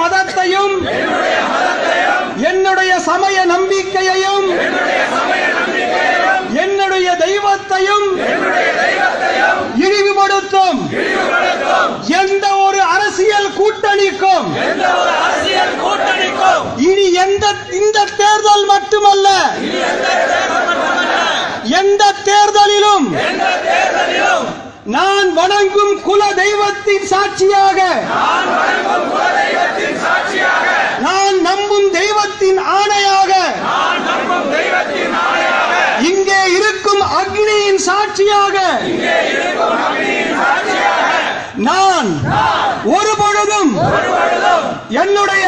மதத்தையும் என்னுடைய சமய நம்பிக்கையையும் என்னுடைய தெய்வத்தையும் இழிவுபடுத்தும். எந்த ஒரு அரசியல் கூட்டணிக்கும் இனி எந்த இந்த தேர்தல் மட்டுமல்ல எந்த தேர்தலிலும் நான் வணங்கும் குல தெய்வத்தின் சாட்சியாக சாட்சியாக சாட்சியாக. நான் ஒரு பொழுதும் என்னுடைய